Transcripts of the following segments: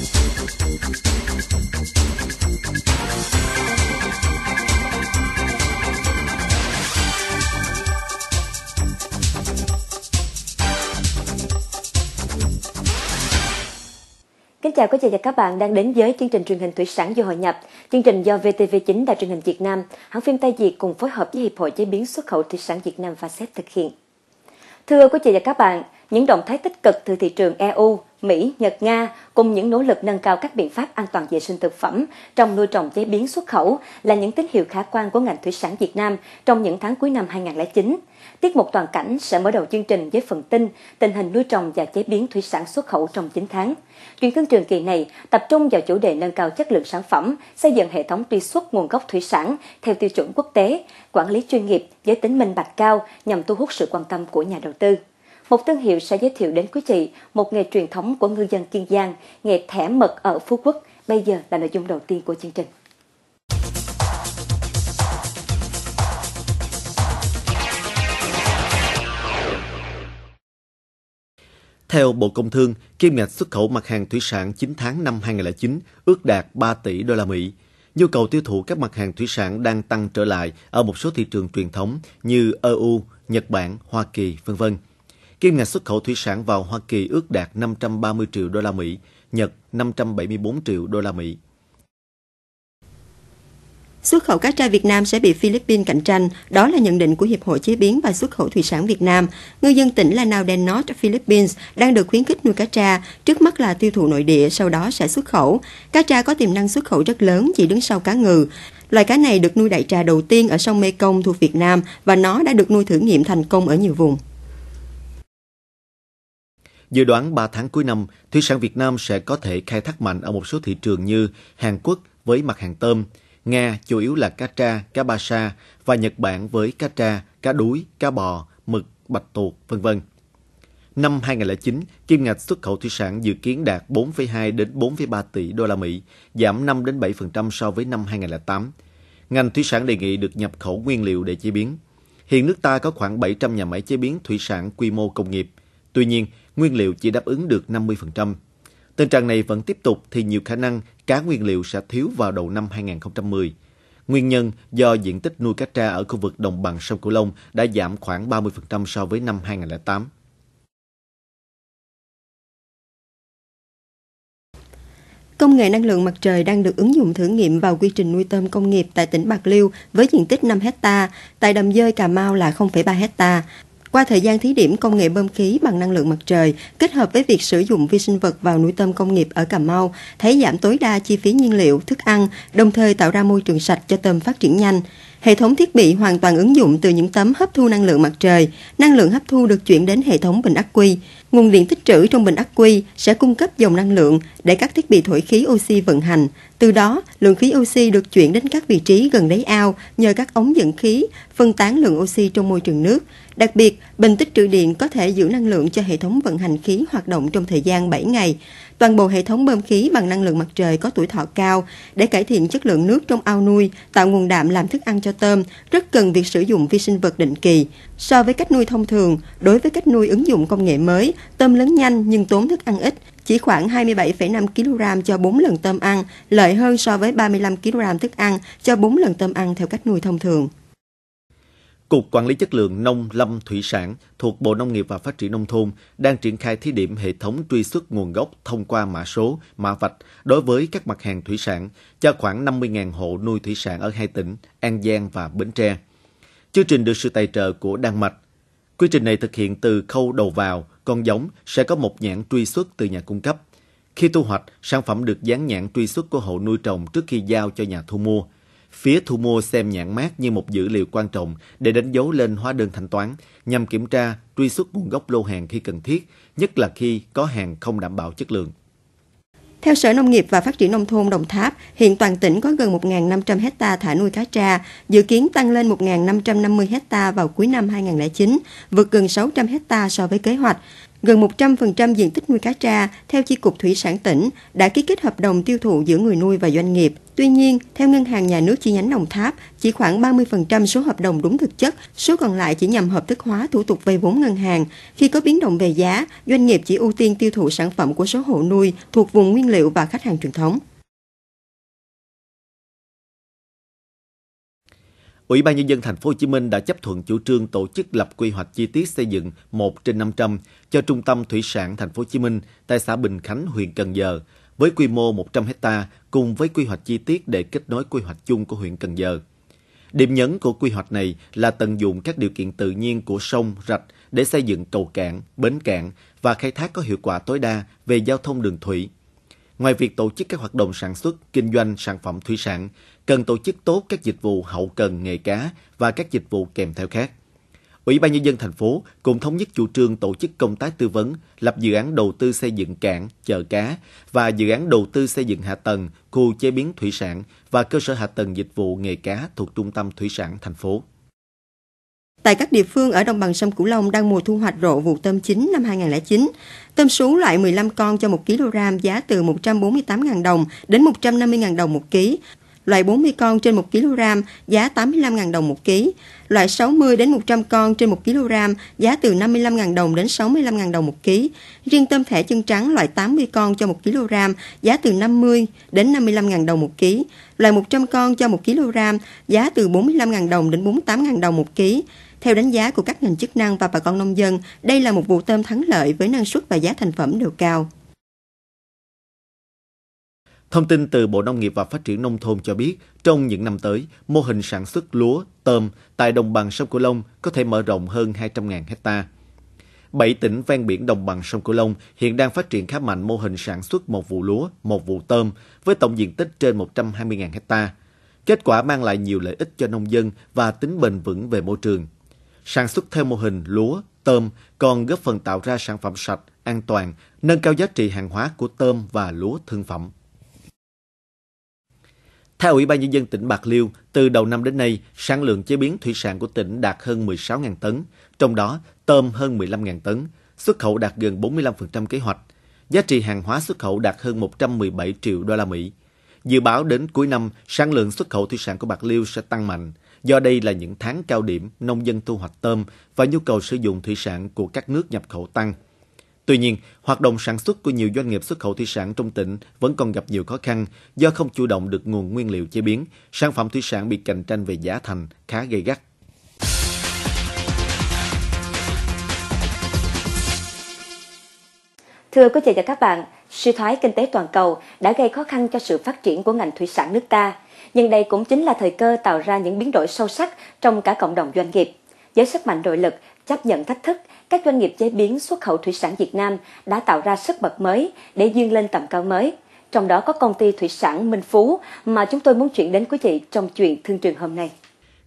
Kính chào quý vị và các bạn đang đến với chương trình truyền hình Thủy sản do hội nhập. Chương trình do VTV9 Đài truyền hình Việt Nam, hãng phim Tây Việt cùng phối hợp với Hiệp hội chế biến xuất khẩu thủy sản Việt Nam và xếp thực hiện. Thưa quý vị và các bạn, những động thái tích cực từ thị trường EU, Mỹ, Nhật, Nga cùng những nỗ lực nâng cao các biện pháp an toàn vệ sinh thực phẩm trong nuôi trồng chế biến xuất khẩu là những tín hiệu khả quan của ngành thủy sản Việt Nam trong những tháng cuối năm 2009. Tiết mục toàn cảnh sẽ mở đầu chương trình với phần tin tình hình nuôi trồng và chế biến thủy sản xuất khẩu trong 9 tháng. Truyền thương trường kỳ này tập trung vào chủ đề nâng cao chất lượng sản phẩm, xây dựng hệ thống truy xuất nguồn gốc thủy sản theo tiêu chuẩn quốc tế, quản lý chuyên nghiệp với tính minh bạch cao nhằm thu hút sự quan tâm của nhà đầu tư. Một thương hiệu sẽ giới thiệu đến quý vị một nghề truyền thống của ngư dân Kiên Giang, nghề thẻ mật ở Phú Quốc. Bây giờ là nội dung đầu tiên của chương trình. Theo Bộ Công Thương, kim ngạch xuất khẩu mặt hàng thủy sản 9 tháng năm 2009 ước đạt 3 tỷ đô la Mỹ. Nhu cầu tiêu thụ các mặt hàng thủy sản đang tăng trở lại ở một số thị trường truyền thống như EU, Nhật Bản, Hoa Kỳ, v.v. Kim ngạch xuất khẩu thủy sản vào Hoa Kỳ ước đạt 530 triệu đô la Mỹ, Nhật 574 triệu đô la Mỹ. Xuất khẩu cá tra Việt Nam sẽ bị Philippines cạnh tranh, đó là nhận định của Hiệp hội Chế biến và Xuất khẩu Thủy sản Việt Nam. Ngư dân tỉnh Lanao del Norte, Philippines đang được khuyến khích nuôi cá tra, trước mắt là tiêu thụ nội địa, sau đó sẽ xuất khẩu. Cá tra có tiềm năng xuất khẩu rất lớn, chỉ đứng sau cá ngừ. Loài cá này được nuôi đại trà đầu tiên ở sông Mekong thuộc Việt Nam và nó đã được nuôi thử nghiệm thành công ở nhiều vùng. Dự đoán 3 tháng cuối năm, thủy sản Việt Nam sẽ có thể khai thác mạnh ở một số thị trường như Hàn Quốc với mặt hàng tôm, Nga chủ yếu là cá tra, cá ba sa và Nhật Bản với cá tra, cá đuối, cá bò, mực, bạch tuộc, vân vân. Năm 2009, kim ngạch xuất khẩu thủy sản dự kiến đạt 4,2 đến 4,3 tỷ đô la Mỹ, giảm 5 đến 7% so với năm 2008. Ngành thủy sản đề nghị được nhập khẩu nguyên liệu để chế biến. Hiện nước ta có khoảng 700 nhà máy chế biến thủy sản quy mô công nghiệp. Tuy nhiên, nguyên liệu chỉ đáp ứng được 50%. Tình trạng này vẫn tiếp tục thì nhiều khả năng cá nguyên liệu sẽ thiếu vào đầu năm 2010. Nguyên nhân do diện tích nuôi cá tra ở khu vực đồng bằng sông Cửu Long đã giảm khoảng 30% so với năm 2008. Công nghệ năng lượng mặt trời đang được ứng dụng thử nghiệm vào quy trình nuôi tôm công nghiệp tại tỉnh Bạc Liêu với diện tích 5 hecta, tại đầm dơi Cà Mau là 0,3 hecta. Qua thời gian thí điểm công nghệ bơm khí bằng năng lượng mặt trời kết hợp với việc sử dụng vi sinh vật vào nuôi tôm công nghiệp ở Cà Mau, thấy giảm tối đa chi phí nhiên liệu, thức ăn, đồng thời tạo ra môi trường sạch cho tôm phát triển nhanh. Hệ thống thiết bị hoàn toàn ứng dụng từ những tấm hấp thu năng lượng mặt trời. Năng lượng hấp thu được chuyển đến hệ thống bình ắc quy. Nguồn điện tích trữ trong bình ắc quy sẽ cung cấp dòng năng lượng để các thiết bị thổi khí oxy vận hành. Từ đó, lượng khí oxy được chuyển đến các vị trí gần đáy ao nhờ các ống dẫn khí, phân tán lượng oxy trong môi trường nước. Đặc biệt, bình tích trữ điện có thể giữ năng lượng cho hệ thống vận hành khí hoạt động trong thời gian 7 ngày. Toàn bộ hệ thống bơm khí bằng năng lượng mặt trời có tuổi thọ cao để cải thiện chất lượng nước trong ao nuôi, tạo nguồn đạm làm thức ăn cho tôm, rất cần việc sử dụng vi sinh vật định kỳ. So với cách nuôi thông thường, đối với cách nuôi ứng dụng công nghệ mới, tôm lớn nhanh nhưng tốn thức ăn ít, chỉ khoảng 27,5 kg cho 4 lần tôm ăn, lợi hơn so với 35 kg thức ăn cho 4 lần tôm ăn theo cách nuôi thông thường. Cục Quản lý Chất lượng Nông lâm Thủy sản thuộc Bộ Nông nghiệp và Phát triển Nông thôn đang triển khai thí điểm hệ thống truy xuất nguồn gốc thông qua mã số, mã vạch đối với các mặt hàng thủy sản cho khoảng 50.000 hộ nuôi thủy sản ở hai tỉnh An Giang và Bến Tre. Chương trình được sự tài trợ của Đan Mạch. Quy trình này thực hiện từ khâu đầu vào, con giống sẽ có một nhãn truy xuất từ nhà cung cấp. Khi thu hoạch, sản phẩm được dán nhãn truy xuất của hộ nuôi trồng trước khi giao cho nhà thu mua – Phía thu mua xem nhãn mát như một dữ liệu quan trọng để đánh dấu lên hóa đơn thanh toán nhằm kiểm tra, truy xuất nguồn gốc lô hàng khi cần thiết, nhất là khi có hàng không đảm bảo chất lượng. Theo Sở Nông nghiệp và Phát triển Nông thôn Đồng Tháp, hiện toàn tỉnh có gần 1.500 hecta thả nuôi cá tra, dự kiến tăng lên 1.550 hecta vào cuối năm 2009, vượt gần 600 hecta so với kế hoạch. Gần 100% diện tích nuôi cá tra theo Chi cục Thủy sản tỉnh đã ký kết hợp đồng tiêu thụ giữa người nuôi và doanh nghiệp. Tuy nhiên, theo Ngân hàng Nhà nước chi nhánh Đồng Tháp, chỉ khoảng 30% số hợp đồng đúng thực chất, số còn lại chỉ nhằm hợp thức hóa thủ tục vay vốn ngân hàng. Khi có biến động về giá, doanh nghiệp chỉ ưu tiên tiêu thụ sản phẩm của số hộ nuôi thuộc vùng nguyên liệu và khách hàng truyền thống. Ủy ban nhân dân thành phố Hồ Chí Minh đã chấp thuận chủ trương tổ chức lập quy hoạch chi tiết xây dựng 1 trên 500 cho Trung tâm Thủy sản thành phố Hồ Chí Minh tại xã Bình Khánh, huyện Cần Giờ với quy mô 100 hecta cùng với quy hoạch chi tiết để kết nối quy hoạch chung của huyện Cần Giờ. Điểm nhấn của quy hoạch này là tận dụng các điều kiện tự nhiên của sông, rạch để xây dựng cầu cảng, bến cảng và khai thác có hiệu quả tối đa về giao thông đường thủy. Ngoài việc tổ chức các hoạt động sản xuất, kinh doanh sản phẩm thủy sản, cần tổ chức tốt các dịch vụ hậu cần nghề cá và các dịch vụ kèm theo khác. Ủy ban nhân dân thành phố cũng thống nhất chủ trương tổ chức công tác tư vấn, lập dự án đầu tư xây dựng cảng, chợ cá và dự án đầu tư xây dựng hạ tầng, khu chế biến thủy sản và cơ sở hạ tầng dịch vụ nghề cá thuộc Trung tâm Thủy sản thành phố. Tại các địa phương ở đồng bằng sông Cửu Long đang mùa thu hoạch rộ vụ tôm chính năm 2009. Tôm sú loại 15 con cho 1 kg giá từ 148.000 đồng đến 150.000 đồng một ký, loại 40 con trên 1 kg giá 85.000 đồng một ký, loại 60 đến 100 con trên 1 kg giá từ 55.000 đồng đến 65.000 đồng một ký. Riêng tôm thẻ chân trắng loại 80 con cho 1 kg giá từ 50 đến 55.000 đồng một ký, loại 100 con cho 1 kg giá từ 45.000 đồng đến 48.000 đồng một ký. Theo đánh giá của các ngành chức năng và bà con nông dân, đây là một vụ tôm thắng lợi với năng suất và giá thành phẩm đều cao. Thông tin từ Bộ Nông nghiệp và Phát triển Nông thôn cho biết, trong những năm tới, mô hình sản xuất lúa, tôm tại đồng bằng sông Cửu Long có thể mở rộng hơn 200.000 hecta. Bảy tỉnh ven biển đồng bằng sông Cửu Long hiện đang phát triển khá mạnh mô hình sản xuất một vụ lúa, một vụ tôm với tổng diện tích trên 120.000 hecta. Kết quả mang lại nhiều lợi ích cho nông dân và tính bền vững về môi trường. Sản xuất theo mô hình lúa, tôm còn góp phần tạo ra sản phẩm sạch, an toàn, nâng cao giá trị hàng hóa của tôm và lúa thương phẩm. Theo Ủy ban Nhân dân tỉnh Bạc Liêu, từ đầu năm đến nay, sản lượng chế biến thủy sản của tỉnh đạt hơn 16.000 tấn, trong đó tôm hơn 15.000 tấn, xuất khẩu đạt gần 45% kế hoạch. Giá trị hàng hóa xuất khẩu đạt hơn 117 triệu đô la Mỹ. Dự báo đến cuối năm, sản lượng xuất khẩu thủy sản của Bạc Liêu sẽ tăng mạnh, do đây là những tháng cao điểm nông dân thu hoạch tôm và nhu cầu sử dụng thủy sản của các nước nhập khẩu tăng. Tuy nhiên, hoạt động sản xuất của nhiều doanh nghiệp xuất khẩu thủy sản trong tỉnh vẫn còn gặp nhiều khó khăn do không chủ động được nguồn nguyên liệu chế biến, sản phẩm thủy sản bị cạnh tranh về giá thành khá gây gắt. Thưa quý vị và các bạn, suy thoái kinh tế toàn cầu đã gây khó khăn cho sự phát triển của ngành thủy sản nước ta. Nhưng đây cũng chính là thời cơ tạo ra những biến đổi sâu sắc trong cả cộng đồng doanh nghiệp. Với sức mạnh nội lực, chấp nhận thách thức, các doanh nghiệp chế biến xuất khẩu thủy sản Việt Nam đã tạo ra sức bật mới để dương lên tầm cao mới. Trong đó có công ty thủy sản Minh Phú mà chúng tôi muốn chuyển đến quý vị trong chuyện thương trường hôm nay.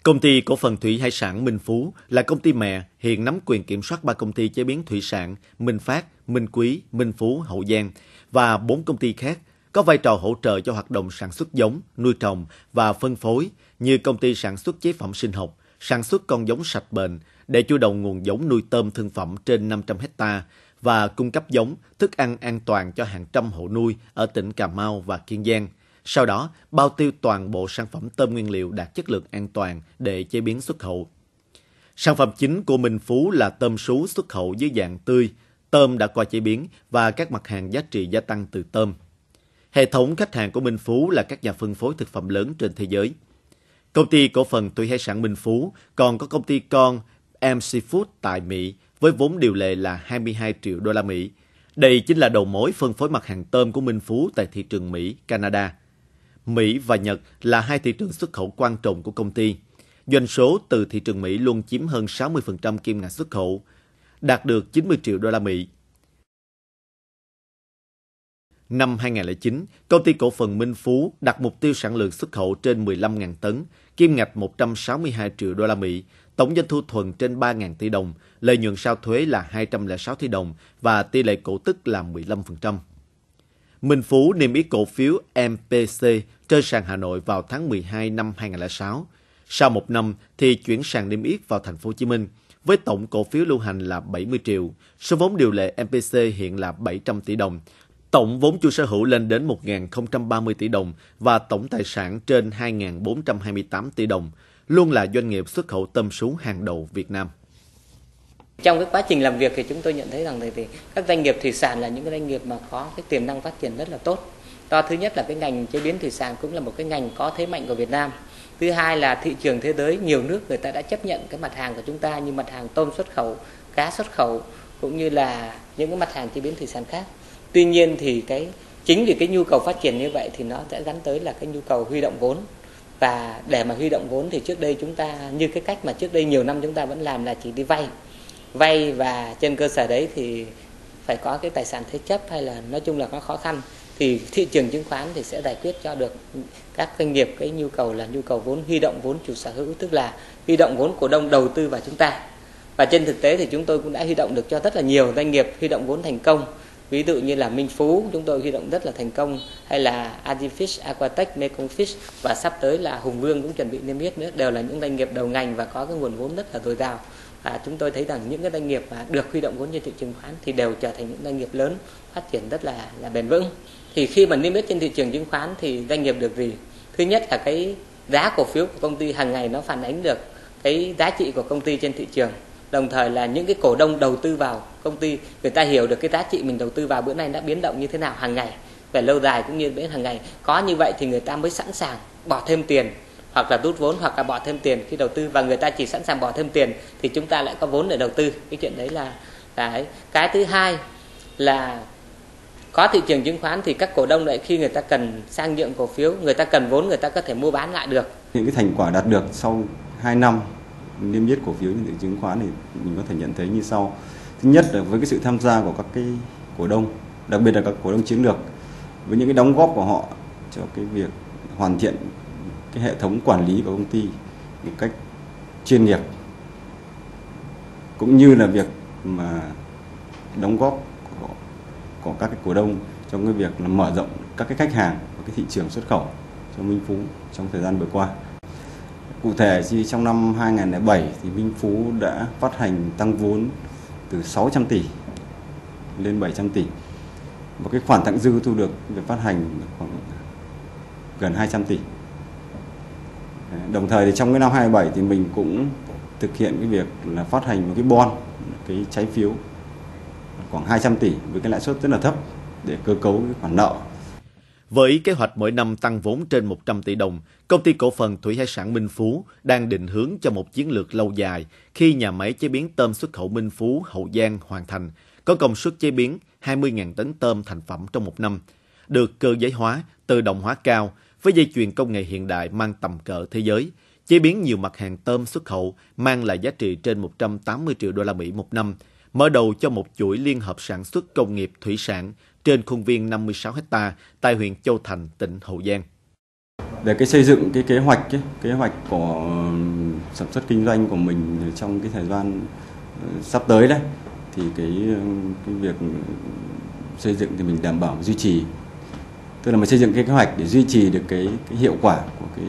Công ty cổ phần thủy hải sản Minh Phú là công ty mẹ hiện nắm quyền kiểm soát ba công ty chế biến thủy sản Minh Phát, Minh Quý, Minh Phú, Hậu Giang và bốn công ty khác có vai trò hỗ trợ cho hoạt động sản xuất giống, nuôi trồng và phân phối như công ty sản xuất chế phẩm sinh học, sản xuất con giống sạch bền để chủ động nguồn giống nuôi tôm thương phẩm trên 500 hecta và cung cấp giống, thức ăn an toàn cho hàng trăm hộ nuôi ở tỉnh Cà Mau và Kiên Giang. Sau đó, bao tiêu toàn bộ sản phẩm tôm nguyên liệu đạt chất lượng an toàn để chế biến xuất khẩu. Sản phẩm chính của Minh Phú là tôm sú xuất khẩu dưới dạng tươi, tôm đã qua chế biến và các mặt hàng giá trị gia tăng từ tôm. Hệ thống khách hàng của Minh Phú là các nhà phân phối thực phẩm lớn trên thế giới. Công ty cổ phần thủy hải sản Minh Phú còn có công ty con MC Food tại Mỹ với vốn điều lệ là 22 triệu đô la Mỹ. Đây chính là đầu mối phân phối mặt hàng tôm của Minh Phú tại thị trường Mỹ, Canada. Mỹ và Nhật là hai thị trường xuất khẩu quan trọng của công ty. Doanh số từ thị trường Mỹ luôn chiếm hơn 60% kim ngạch xuất khẩu, đạt được 90 triệu đô la Mỹ. Năm 2009, công ty cổ phần Minh Phú đặt mục tiêu sản lượng xuất khẩu trên 15.000 tấn, kim ngạch 162 triệu đô la Mỹ, tổng doanh thu thuần trên 3.000 tỷ đồng, lợi nhuận sau thuế là 206 tỷ đồng và tỷ lệ cổ tức là 15%. Minh Phú niêm yết cổ phiếu MPC trên sàn Hà Nội vào tháng 12 năm 2006. Sau một năm thì chuyển sàn niêm yết vào thành phố Hồ Chí Minh với tổng cổ phiếu lưu hành là 70 triệu, số vốn điều lệ MPC hiện là 700 tỷ đồng, Tổng vốn chủ sở hữu lên đến 1.030 tỷ đồng và tổng tài sản trên 2.428 tỷ đồng, luôn là doanh nghiệp xuất khẩu tôm sú hàng đầu Việt Nam. Trong cái quá trình làm việc thì chúng tôi nhận thấy rằng thì các doanh nghiệp thủy sản là những cái doanh nghiệp mà có cái tiềm năng phát triển rất là tốt. Do thứ nhất là cái ngành chế biến thủy sản cũng là một cái ngành có thế mạnh của Việt Nam. Thứ hai là thị trường thế giới nhiều nước người ta đã chấp nhận cái mặt hàng của chúng ta như mặt hàng tôm xuất khẩu, cá xuất khẩu cũng như là những cái mặt hàng chế biến thủy sản khác. Tuy nhiên thì cái, chính vì cái nhu cầu phát triển như vậy thì nó sẽ gắn tới là cái nhu cầu huy động vốn. Và để mà huy động vốn thì trước đây chúng ta, như cái cách mà trước đây nhiều năm chúng ta vẫn làm là chỉ đi vay. Vay và trên cơ sở đấy thì phải có cái tài sản thế chấp hay là nói chung là có khó khăn thì thị trường chứng khoán thì sẽ giải quyết cho được các doanh nghiệp cái nhu cầu là nhu cầu vốn, huy động vốn chủ sở hữu, tức là huy động vốn cổ đông đầu tư vào chúng ta. Và trên thực tế thì chúng tôi cũng đã huy động được cho rất là nhiều doanh nghiệp huy động vốn thành công ví dụ như là Minh Phú chúng tôi huy động rất là thành công hay là Adifish, Aquatech, Mekongfish và sắp tới là Hùng Vương cũng chuẩn bị niêm yết nữa đều là những doanh nghiệp đầu ngành và có cái nguồn vốn rất là dồi dào. Và chúng tôi thấy rằng những cái doanh nghiệp mà được huy động vốn trên thị trường khoán thì đều trở thành những doanh nghiệp lớn phát triển rất là là bền vững. Thì khi mà niêm yết trên thị trường chứng khoán thì doanh nghiệp được gì? Thứ nhất là cái giá cổ phiếu của công ty hàng ngày nó phản ánh được cái giá trị của công ty trên thị trường đồng thời là những cái cổ đông đầu tư vào công ty, người ta hiểu được cái giá trị mình đầu tư vào bữa nay đã biến động như thế nào hàng ngày, về lâu dài cũng như đến hàng ngày. Có như vậy thì người ta mới sẵn sàng bỏ thêm tiền, hoặc là rút vốn, hoặc là bỏ thêm tiền khi đầu tư. Và người ta chỉ sẵn sàng bỏ thêm tiền thì chúng ta lại có vốn để đầu tư. Cái chuyện đấy là cái cái thứ hai là có thị trường chứng khoán thì các cổ đông lại khi người ta cần sang nhượng cổ phiếu, người ta cần vốn, người ta có thể mua bán lại được. Những cái thành quả đạt được sau 2 năm niêm yết cổ phiếu trên thị trường chứng khoán thì mình có thể nhận thấy như sau thứ nhất là với cái sự tham gia của các cái cổ đông đặc biệt là các cổ đông chiến lược với những cái đóng góp của họ cho cái việc hoàn thiện cái hệ thống quản lý của công ty một cách chuyên nghiệp cũng như là việc mà đóng góp của, của các cái cổ đông trong cái việc là mở rộng các cái khách hàng và cái thị trường xuất khẩu cho Minh Phú trong thời gian vừa qua. Cụ thể thì trong năm 2007 thì Minh Phú đã phát hành tăng vốn từ 600 tỷ lên 700 tỷ. Và cái khoản thặng dư thu được về phát hành khoảng gần 200 tỷ. Đồng thời thì trong cái năm 27 thì mình cũng thực hiện cái việc là phát hành một cái bon, cái trái phiếu khoảng 200 tỷ với cái lãi suất rất là thấp để cơ cấu cái khoản nợ. Với kế hoạch mỗi năm tăng vốn trên 100 tỷ đồng, công ty cổ phần Thủy Hải sản Minh Phú đang định hướng cho một chiến lược lâu dài khi nhà máy chế biến tôm xuất khẩu Minh Phú Hậu Giang hoàn thành, có công suất chế biến 20.000 tấn tôm thành phẩm trong một năm, được cơ giới hóa, tự động hóa cao với dây chuyền công nghệ hiện đại mang tầm cỡ thế giới, chế biến nhiều mặt hàng tôm xuất khẩu mang lại giá trị trên 180 triệu đô la Mỹ một năm, mở đầu cho một chuỗi liên hợp sản xuất công nghiệp thủy sản trên khuôn viên 56 hecta tại huyện Châu Thành, tỉnh Hậu Giang. Về cái xây dựng cái kế hoạch cái kế hoạch của sản xuất kinh doanh của mình trong cái thời gian ờ, sắp tới đấy thì cái cái việc xây dựng thì mình đảm bảo duy trì tức là mình xây dựng cái kế hoạch để duy trì được cái cái hiệu quả của cái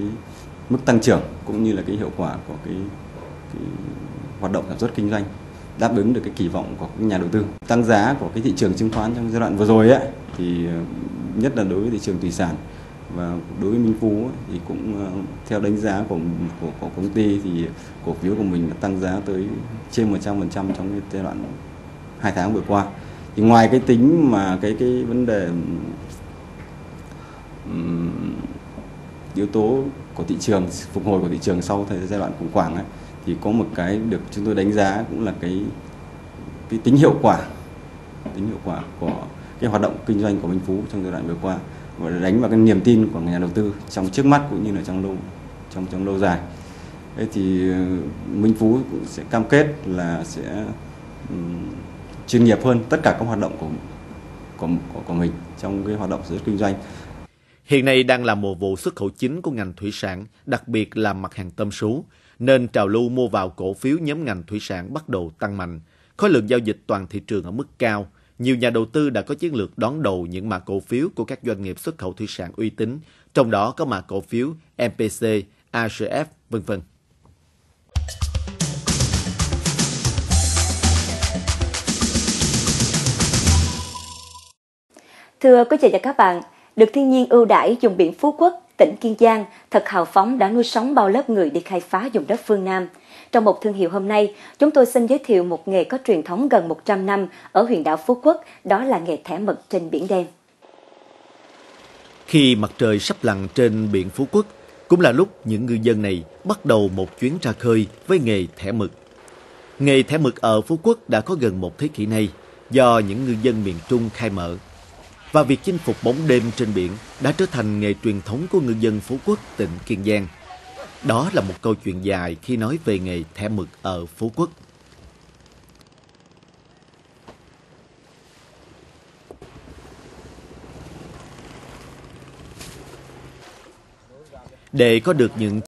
mức tăng trưởng cũng như là cái hiệu quả của cái, cái hoạt động sản xuất kinh doanh đáp ứng được cái kỳ vọng của các nhà đầu tư tăng giá của cái thị trường chứng khoán trong giai đoạn vừa rồi ấy thì ờ, nhất là đối với thị trường thủy sản và đối với Minh Phú ấy, thì cũng ờ, theo đánh giá của, của của công ty thì cổ phiếu của mình đã tăng giá tới trên 100% trong cái giai đoạn hai tháng vừa qua. Thì ngoài cái tính mà cái cái vấn đề um, yếu tố của thị trường phục hồi của thị trường sau thời giai đoạn khủng hoảng ấy thì có một cái được chúng tôi đánh giá cũng là cái cái tính hiệu quả tính hiệu quả của cái hoạt động kinh doanh của Minh Phú trong giai đoạn vừa qua và đánh vào cái niềm tin của nhà đầu tư trong trước mắt cũng như là trong lâu trong trong lâu dài. Thế thì ờ, Minh Phú cũng sẽ cam kết là sẽ um, chuyên nghiệp hơn tất cả các hoạt động của của của, của mình trong cái hoạt động sản xuất kinh doanh. Hiện nay đang là mùa vụ xuất khẩu chính của ngành thủy sản, đặc biệt là mặt hàng tôm sú, nên trào lưu mua vào cổ phiếu nhóm ngành thủy sản bắt đầu tăng mạnh. Khối lượng giao dịch toàn thị trường ở mức cao. Nhiều nhà đầu tư đã có chiến lược đón đầu những mã cổ phiếu của các doanh nghiệp xuất khẩu thủy sản uy tín, trong đó có mã cổ phiếu MPC, AGF, vân vân. Thưa quý vị và các bạn, được thiên nhiên ưu đãi dùng biển Phú Quốc, tỉnh Kiên Giang thật hào phóng đã nuôi sống bao lớp người đi khai phá vùng đất phương Nam. Trong một thương hiệu hôm nay, chúng tôi xin giới thiệu một nghề có truyền thống gần 100 năm ở huyện đảo Phú Quốc, đó là nghề thẻ mực trên biển đen. Khi mặt trời sắp lặn trên biển Phú Quốc, cũng là lúc những ngư dân này bắt đầu một chuyến ra khơi với nghề thẻ mực. Nghề thẻ mực ở Phú Quốc đã có gần một thế kỷ nay do những ngư dân miền Trung khai mở. Và việc chinh phục bóng đêm trên biển đã trở thành nghề truyền thống của ngư dân Phú Quốc, tỉnh Kiên Giang. Đó là một câu chuyện dài khi nói về nghề thẻ mực ở Phú Quốc. Để có được những